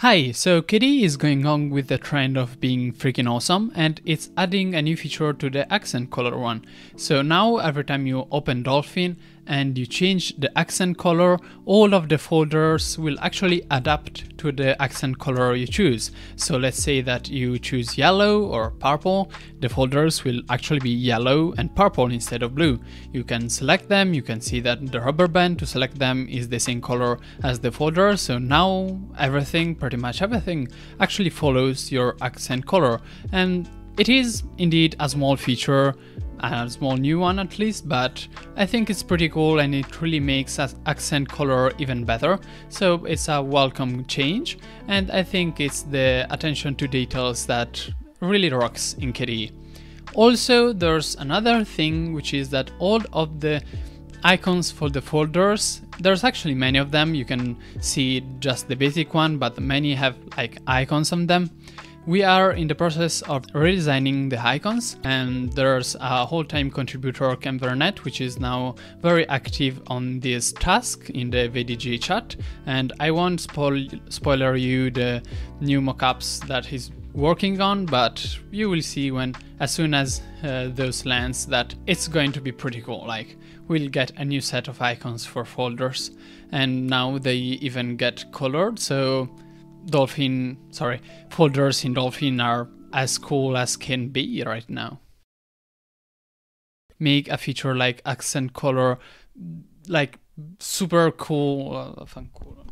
Hi, so KDE is going on with the trend of being freaking awesome and it's adding a new feature to the accent color one. So now every time you open Dolphin and you change the accent color, all of the folders will actually adapt to the accent color you choose. So let's say that you choose yellow or purple, the folders will actually be yellow and purple instead of blue. You can select them, you can see that the rubber band to select them is the same color as the folder, so now everything, pretty much everything, actually follows your accent color. And it is indeed a small feature a small new one at least, but I think it's pretty cool and it really makes accent color even better. So it's a welcome change, and I think it's the attention to details that really rocks in KDE. Also, there's another thing which is that all of the icons for the folders there's actually many of them you can see just the basic one but many have like icons on them we are in the process of redesigning the icons, and there's a whole time contributor Ken Vermette, which is now very active on this task in the VDG chat. And I won't spoil spoiler you the new mockups that he's working on, but you will see when as soon as uh, those lands that it's going to be pretty cool. Like we'll get a new set of icons for folders, and now they even get colored, so Dolphin, sorry, folders in Dolphin are as cool as can be right now. Make a feature like accent color, like super cool, uh, cool